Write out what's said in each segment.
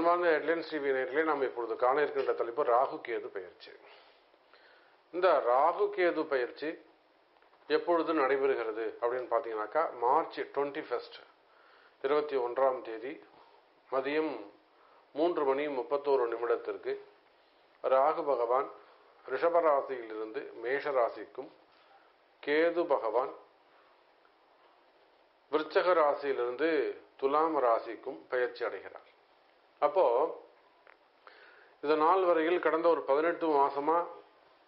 அன்பார்ந்த headlines TV நேர்களே நாம் இப்பொழுது காண இருக்கின்ற தலைப்பு ராகு கேது பயிற்சி. இந்த ராகு கேது பயிற்சி எப்பொழுது நடைபெறுகிறது அப்படின்னு பார்த்தீங்கன்னாக்கா மார்ச் டுவெண்ட்டி ஃபஸ்ட் இருபத்தி ஒன்றாம் தேதி மதியம் மூன்று மணி முப்பத்தோரு நிமிடத்திற்கு ராகு பகவான் ரிஷபராசியிலிருந்து மேஷ ராசிக்கும் கேது பகவான் விருச்சக ராசியிலிருந்து துலாம் ராசிக்கும் பயிற்சி அடைகிறார். அப்போ இந்த நாள் வரையில் கடந்த ஒரு பதினெட்டு மாசமா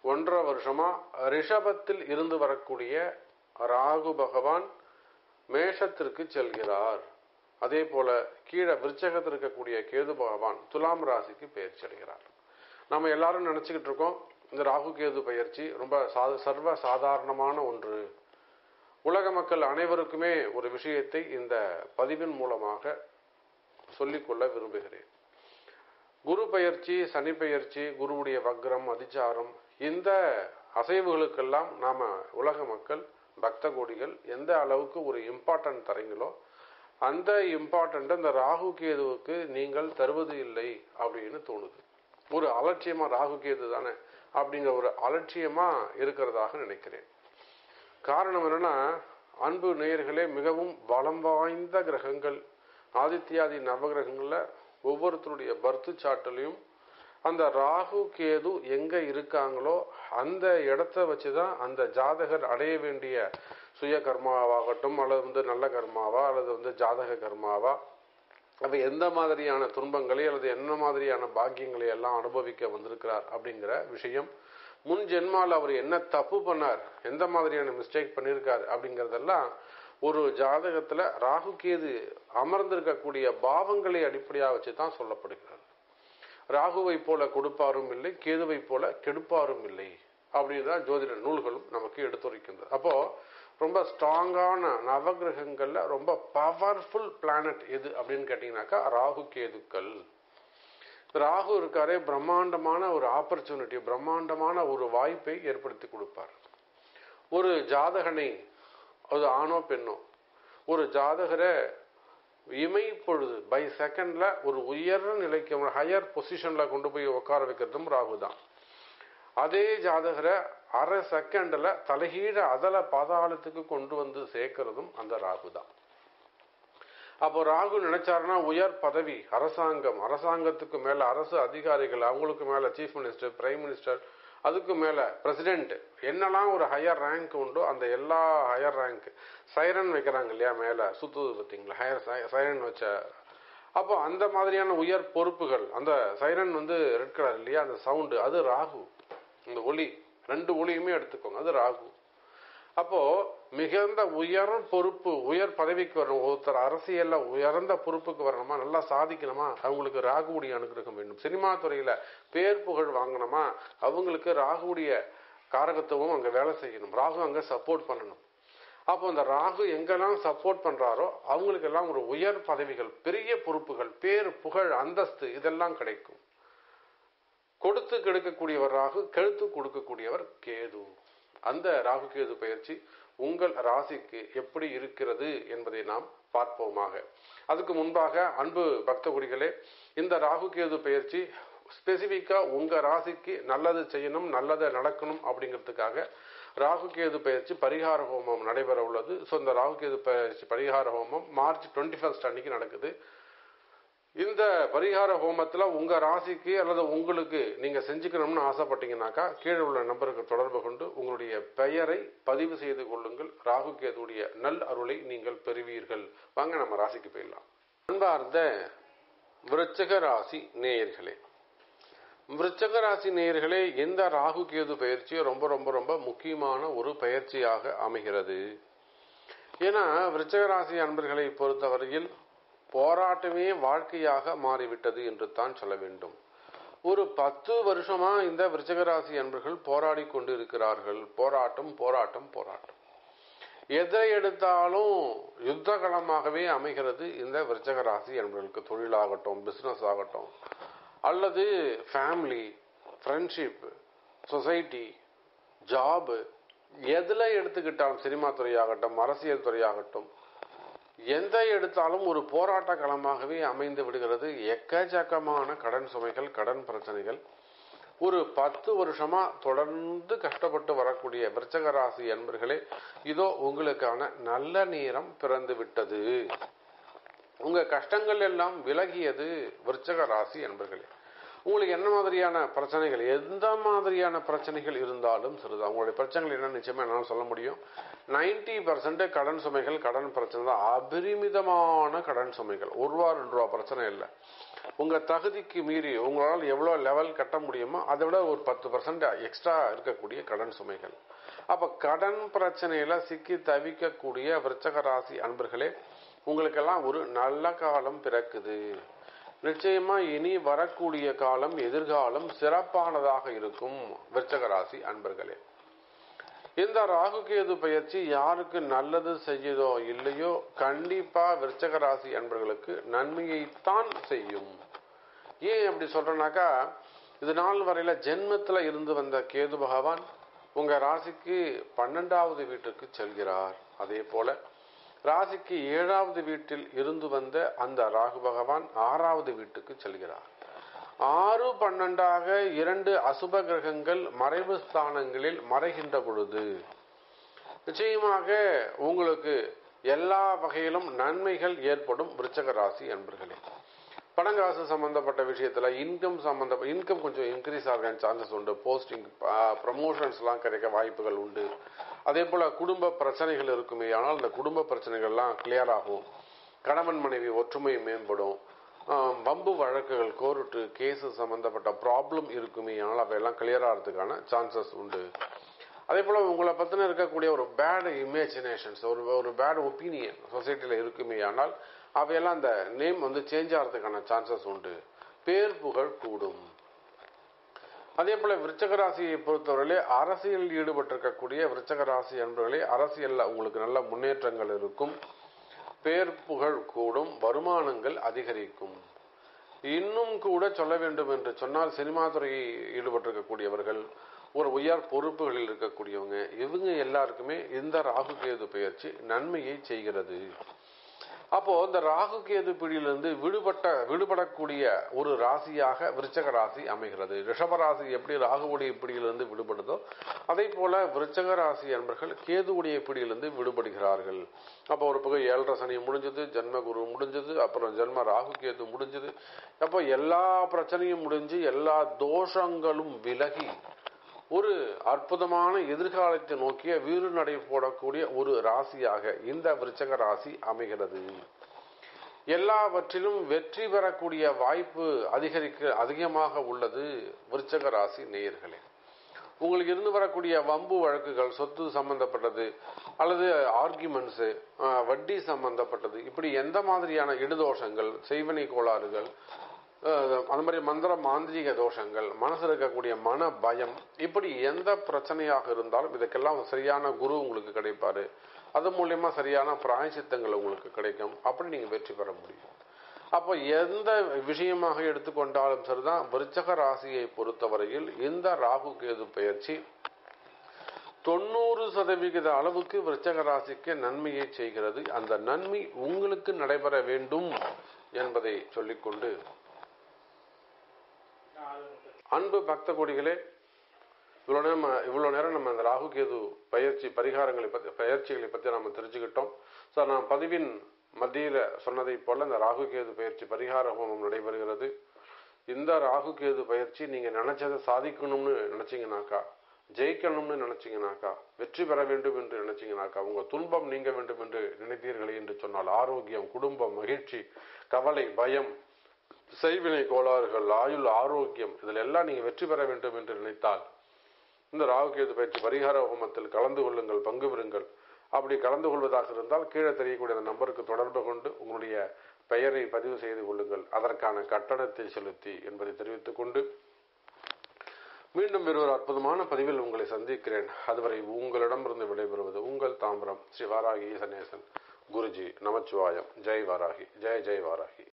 ஒன்றரை வருஷமா ரிஷபத்தில் இருந்து வரக்கூடிய ராகு பகவான் மேஷத்திற்கு செல்கிறார். அதே போல கீழே விருச்சகத்தில் இருக்கக்கூடிய கேது பகவான் துலாம் ராசிக்கு பயிற்சி அடைகிறார் நம்ம எல்லாரும் நினைச்சுக்கிட்டு இருக்கோம் இந்த ராகு கேது பயிற்சி ரொம்ப சா- சர்வ சாதாரணமான ஒன்று. உலக மக்கள் அனைவருக்குமே ஒரு விஷயத்தை இந்த பதிவின் மூலமாக சொல்லிக்கொள்ள விரும்புகிறேன். குரு பயிற்சி சனி பயிற்சி குருவுடைய வக்ரம் அதிச்சாரம் இந்த அசைவுகளுக்கெல்லாம் நாம உலக மக்கள் பக்த கோடிகள் எந்த அளவுக்கு ஒரு இம்பார்ட்டன்ட் தரீங்களோ அந்த இம்பார்ட்டன்ட் இந்த ராகு கேதுவுக்கு நீங்கள் தருவது இல்லை அப்படின்னு தோணுது. ஒரு அலட்சியமா ராகு கேது தானே அப்படிங்கிற ஒரு அலட்சியமா இருக்கிறதாக நினைக்கிறேன். காரணம் என்னன்னா அன்பு நேயர்களே மிகவும் பலம் வாய்ந்த கிரகங்கள் ஆதித்யாதி நவகிரகங்களில் ஒவ்வொருத்தருடைய பர்த்து சாட்டிலையும் அந்த ராகு கேது எங்கே இருக்காங்களோ அந்த இடத்த வச்சு தான் அந்த ஜாதகர் அடைய வேண்டிய சுய கர்மாவாகட்டும் அல்லது வந்து நல்ல கர்மாவா அல்லது வந்து ஜாதக கர்மாவா அப்போ எந்த மாதிரியான துன்பங்களை அல்லது என்ன மாதிரியான பாக்கியங்களை எல்லாம் அனுபவிக்க வந்திருக்கிறார் அப்படிங்கிற விஷயம். முன் ஜென்மால் அவர் என்ன தப்பு பண்ணார் எந்த மாதிரியான மிஸ்டேக் பண்ணியிருக்கார் அப்படிங்கிறதெல்லாம் ஒரு ஜாதகத்துல ராகு கேது அமர்ந்திருக்கக்கூடிய பாவங்களை அடிப்படையாக வச்சு தான் சொல்லப்படுகிறது. ராகுவை போல கொடுப்பாரும் இல்லை கேதுவை போல கெடுப்பாரும் இல்லை. அப்படின்னு தான் ஜோதிட நூல்களும் நமக்கு எடுத்துரைக்கின்றது. அப்போ ரொம்ப ஸ்ட்ராங்கான நவகிரகங்கள்ல ரொம்ப பவர்ஃபுல் பிளானட் எது அப்படின்னு கேட்டீங்கன்னாக்கா ராகு கேதுக்கள். ராகு இருக்காரே பிரம்மாண்டமான ஒரு ஆப்பர்ச்சுனிட்டி பிரம்மாண்டமான ஒரு வாய்ப்பை ஏற்படுத்தி கொடுப்பார். ஒரு ஜாதகனை அது ஆணோ பெண்ணோ. ஒரு ஜாதகரை இமை பொழுது பை செகண்ட்ல ஒரு உயர் நிலைக்கு ஹையர் பொசிஷன்ல கொண்டு போய் உட்கார வைக்கிறதும் ராகு தான். அதே ஜாதகரை அரை செகண்ட்ல தலைகீழ அதல பாதாளத்துக்கு கொண்டு வந்து சேர்க்கிறதும் அந்த ராகு தான். அப்போ ராகு நினைச்சாருன்னா உயர் பதவி அரசாங்கம் அரசாங்கத்துக்கு மேல அரசு அதிகாரிகள் அவங்களுக்கு மேல சீஃப் மினிஸ்டர் பிரைம் மினிஸ்டர் அதுக்கு மேலே பிரசிடென்ட் என்னெல்லாம் ஒரு ஹையர் ரேங்க் உண்டோ அந்த எல்லா ஹையர் ரேங்க் சைரன் வைக்கிறாங்க இல்லையா மேலே சுத்துது பார்த்தீங்களா? ஹையர் சைரன் வச்ச அப்போ அந்த மாதிரியான உயர் பொறுப்புகள் அந்த சைரன் வந்து ரெட் கலர் இல்லையா? அந்த சவுண்டு அது ராகு. இந்த ஒளி ரெண்டு ஒளியுமே எடுத்துக்கோங்க அது ராகு. அப்போது மிகுந்த உயர் பொறுப்பு உயர் பதவிக்கு வரணும். ஒருத்தர் அரசியல்ல உயர்ந்த பொறுப்புக்கு வரணுமா? நல்லா சாதிக்கணுமா? அவங்களுக்கு ராகுவுடைய அனுகிரகம் வேண்டும். சினிமா துறையில பேர் புகழ் வாங்கணுமா? அவங்களுக்கு ராகுவுடைய காரகத்துவம் அங்க வேலை செய்யணும். ராகு அங்க சப்போர்ட் பண்ணணும். அப்போ அந்த ராகு எங்கெல்லாம் சப்போர்ட் பண்றாரோ அவங்களுக்கு எல்லாம் ஒரு உயர் பதவிகள் பெரிய பொறுப்புகள் பேர் புகழ் அந்தஸ்து இதெல்லாம் கிடைக்கும். கொடுத்து கெடுக்கக்கூடியவர் ராகு கெழுத்து கொடுக்கக்கூடியவர் கேது. அந்த ராகு கேது பயிற்சி உங்கள் ராசிக்கு எப்படி இருக்கிறது என்பதை நாம் பார்ப்போமாக. அதுக்கு முன்பாக அன்பு பக்த குடிகளே இந்த ராகு கேது பயிற்சி ஸ்பெசிஃபிக்காக உங்க ராசிக்கு நல்லது செய்யணும் நல்லதை நடக்கணும் அப்படிங்கிறதுக்காக ராகு கேது பயிற்சி பரிகார ஹோமம் நடைபெற உள்ளது ஸோ இந்த ராகு கேது பயிற்சி பரிகார ஹோமம் மார்ச் டுவெண்ட்டி ஃபர்ஸ்ட் அன்னைக்கு நடக்குது. இந்த பரிகார ஹோமத்தில் உங்கள் ராசிக்கு அல்லது உங்களுக்கு நீங்கள் செஞ்சுக்கணும்னு ஆசைப்பட்டீங்கன்னாக்கா கீழே உள்ள நம்பருக்கு தொடர்பு கொண்டு உங்களுடைய பெயரை பதிவு செய்து கொள்ளுங்கள். ராகு கேதுடைய நல் அருளை நீங்கள் பெறுவீர்கள். வாங்க நம்ம ராசிக்கு போயிடலாம். அன்பார்ந்த விருச்சக ராசி நேயர்களே விருச்சக ராசி நேயர்களே இந்த ராகு கேது பயிற்சி ரொம்ப ரொம்ப ரொம்ப முக்கியமான ஒரு பயிற்சியாக அமைகிறது. ஏன்னா விருச்சக ராசி அன்பர்களை பொறுத்தவரையில் போராட்டமே வாழ்க்கையாக மாறிவிட்டது என்று தான் சொல்ல வேண்டும். ஒரு பத்து வருஷமா இந்த விருச்சகராசி அன்பர்கள் போராடி கொண்டிருக்கிறார்கள். போராட்டம் போராட்டம் போராட்டம். எதை எடுத்தாலும் யுத்த களமாகவே அமைகிறது இந்த விருச்சகராசி அன்பர்களுக்கு. தொழிலாகட்டும் பிசினஸ் ஆகட்டும் அல்லது ஃபேமிலி ஃப்ரெண்ட்ஷிப் சொசைட்டி ஜாபு எதில் எடுத்துக்கிட்டாலும் சினிமா துறையாகட்டும் அரசியல் துறையாகட்டும் எந்த எடுத்தாலும் ஒரு போராட்ட களமாகவே அமைந்து விடுகிறது. எக்கச்சக்கமான கடன் சுமைகள் கடன் பிரச்சனைகள். ஒரு பத்து வருஷமா தொடர்ந்து கஷ்டப்பட்டு வரக்கூடிய விருச்சக ராசி என்பர்களே இதோ உங்களுக்கான நல்ல நேரம் பிறந்து விட்டது உங்க கஷ்டங்கள் எல்லாம் விலகியது விருச்சக ராசி என்பர்களே உங்களுக்கு என்ன மாதிரியான பிரச்சனைகள் எந்த மாதிரியான பிரச்சனைகள் இருந்தாலும் சரிதான். உங்களுடைய பிரச்சனைகள் என்ன நிச்சயமா என்னால் சொல்ல முடியும். நைன்டி பர்சன்ட் கடன் சுமைகள் கடன் பிரச்சனை தான். அபரிமிதமான கடன் சுமைகள். ஒரு ரூபா ரெண்டு ரூபா பிரச்சனை இல்லை. உங்க தகுதிக்கு மீறி உங்களால் எவ்வளோ லெவல் கட்ட முடியுமோ அதை விட ஒரு பத்து பர்சன்ட் எக்ஸ்ட்ரா இருக்கக்கூடிய கடன் சுமைகள். அப்ப கடன் பிரச்சனையில சிக்கி தவிக்கக்கூடிய விருச்சக ராசி அன்பர்களே உங்களுக்கெல்லாம் ஒரு நல்ல காலம் பிறக்குது. நிச்சயமா இனி வரக்கூடிய காலம் எதிர்காலம் சிறப்பானதாக இருக்கும் விருச்சகராசி அன்பர்களே. இந்த ராகு கேது பயிற்சி யாருக்கு நல்லது செய்யுதோ இல்லையோ கண்டிப்பா விருச்சகராசி அன்பர்களுக்கு நன்மையைத்தான் செய்யும். ஏன் அப்படி சொல்றேனாக்கா இது நாள் வரையில ஜென்மத்துல இருந்து வந்த கேது பகவான் உங்க ராசிக்கு பன்னெண்டாவது வீட்டுக்கு செல்கிறார். அதே போல ராசிக்கு ஏழாவது வீட்டில் இருந்து வந்த அந்த ராகு பகவான் ஆறாவது வீட்டுக்கு செல்கிறார். ஆறு பன்னெண்டாக இரண்டு அசுப கிரகங்கள் மறைவு ஸ்தானங்களில் மறைகின்ற பொழுது நிச்சயமாக உங்களுக்கு எல்லா வகையிலும் நன்மைகள் ஏற்படும் விருச்சக ராசி அன்பர்களே. பணங்காசு சம்பந்தப்பட்ட விஷயத்துல இன்கம் சம்பந்த இன்கம் கொஞ்சம் இன்க்ரீஸ் ஆக சான்சஸ் உண்டு. போஸ்டிங் ப்ரமோஷன்ஸ் எல்லாம் கிடைக்க வாய்ப்புகள் உண்டு. அதே போல குடும்ப பிரச்சனைகள் இருக்குமே ஆனால் அந்த குடும்ப பிரச்சனைகள்லாம் கிளியர் ஆகும். கணவன் மனைவி ஒற்றுமை மேம்படும். வம்பு வழக்குகள் கோர்ட்டு கேஸு சம்பந்தப்பட்ட ப்ராப்ளம் இருக்குமே ஆனால் அவையெல்லாம் கிளியர் ஆகிறதுக்கான சான்சஸ் உண்டு. அதே போல உங்களை பத்தின இருக்கக்கூடிய ஒரு பேட் இமேஜினேஷன்ஸ் ஒரு ஒரு பேட் ஒப்பீனியன் சொசைட்டியில் இருக்குமே ஆனால் அவையெல்லாம் அந்த நேம் வந்து சேஞ்ச் ஆகிறதுக்கான சான்சஸ் உண்டு. பேர் புகழ் கூடும். அதே போல விருச்சக ராசியை பொறுத்தவரையிலே அரசியலில் ஈடுபட்டிருக்கக்கூடிய விருச்சக ராசி என்பவர்களே அரசியலில் உங்களுக்கு நல்ல முன்னேற்றங்கள் இருக்கும். பேர் புகழ் கூடும் வருமானங்கள் அதிகரிக்கும். இன்னும் கூட சொல்ல வேண்டும் என்று சொன்னால் சினிமா துறையில் ஈடுபட்டிருக்கக்கூடியவர்கள் ஒரு உயர் பொறுப்புகளில் இருக்கக்கூடியவங்க இவங்க எல்லாருக்குமே இந்த ராகு கேது பயிற்சி நன்மையை செய்கிறது. அப்போ இந்த ராகு கேது பிடியிலிருந்து விடுபட்ட விடுபடக்கூடிய ஒரு ராசியாக விருச்சக ராசி அமைகிறது. ரிஷப ராசி எப்படி ராகுவுடைய பிடியிலிருந்து விடுபடுதோ அதே போல விருச்சக ராசி என்பர்கள் கேதுவுடைய பிடியிலிருந்து விடுபடுகிறார்கள். அப்போ ஒரு பக்கம் ஏழரை சனி முடிஞ்சது ஜென்ம குரு முடிஞ்சது அப்புறம் ஜென்ம ராகு கேது முடிஞ்சது. அப்போ எல்லா பிரச்சனையும் முடிஞ்சு எல்லா தோஷங்களும் விலகி ஒரு அற்புதமான எதிர்காலத்தை நோக்கிய வீறு நடை போடக்கூடிய ஒரு ராசியாக இந்த விருச்சக ராசி அமைகிறது. எல்லாவற்றிலும் வெற்றி பெறக்கூடிய வாய்ப்பு அதிகரிக்க அதிகமாக உள்ளது விருச்சக ராசி நேயர்களே. உங்களுக்கு இருந்து வரக்கூடிய வம்பு வழக்குகள் சொத்து சம்பந்தப்பட்டது அல்லது ஆர்குமெண்ட்ஸு வட்டி சம்பந்தப்பட்டது இப்படி எந்த மாதிரியான இடுதோஷங்கள் செய்வனை கோளாறுகள் அந்த மாதிரி மந்திர மாந்திரிக தோஷங்கள் மனசில் இருக்கக்கூடிய மன பயம் இப்படி எந்த பிரச்சனையாக இருந்தாலும் இதுக்கெல்லாம் சரியான குரு உங்களுக்கு கிடைப்பாரு. அது மூலியமா சரியான பிராயசித்தங்கள் உங்களுக்கு கிடைக்கும். அப்படி நீங்க வெற்றி பெற முடியும். அப்போ எந்த விஷயமாக எடுத்துக்கொண்டாலும் சரிதான் விருச்சக ராசியை பொறுத்தவரையில் இந்த ராகு கேது பயிற்சி தொண்ணூறு சதவிகித அளவுக்கு விருச்சக ராசிக்கு நன்மையை செய்கிறது. அந்த நன்மை உங்களுக்கு நடைபெற வேண்டும் என்பதை சொல்லிக்கொண்டு அன்பு பக்த கொடிகளே இவ்வளோ நேரம் இவ்வளோ நேரம் நம்ம அந்த ராகு கேது பயிற்சி பரிகாரங்களை பற்றி பயிற்சிகளை பற்றி நம்ம தெரிஞ்சுக்கிட்டோம். ஸோ நான் பதிவின் மத்தியில் சொன்னதை போல் இந்த ராகு கேது பயிற்சி பரிகார ஹோமம் நடைபெறுகிறது. இந்த ராகு கேது பயிற்சி நீங்கள் நினச்சதை சாதிக்கணும்னு நினச்சிங்கனாக்கா ஜெயிக்கணும்னு நினச்சிங்கனாக்கா வெற்றி பெற வேண்டும் என்று நினச்சிங்கனாக்கா உங்கள் துன்பம் நீங்க வேண்டும் என்று நினைத்தீர்களே என்று சொன்னால் ஆரோக்கியம் குடும்பம் மகிழ்ச்சி கவலை பயம் செய்வினை கோளாறுகள் ஆயுள் ஆரோக்கியம் இதில் எல்லாம் நீங்கள் வெற்றி பெற வேண்டும் என்று நினைத்தால் இந்த ராகுகேது பயிற்சி பரிகார ஹோமத்தில் கலந்து கொள்ளுங்கள் பங்கு பெறுங்கள். அப்படி கலந்து கொள்வதாக இருந்தால் கீழே தெரியக்கூடிய அந்த நம்பருக்கு தொடர்பு கொண்டு உங்களுடைய பெயரை பதிவு செய்து கொள்ளுங்கள். அதற்கான கட்டணத்தை செலுத்தி என்பதை தெரிவித்துக் கொண்டு மீண்டும் வேறு ஒரு அற்புதமான பதிவில் உங்களை சந்திக்கிறேன். அதுவரை உங்களிடமிருந்து விடைபெறுவது உங்கள் தாம்பரம் ஸ்ரீ வாராகி சனேசன். குருஜி நமச்சிவாயம். ஜெய் வாராகி. ஜெய் ஜெய் வாராகி.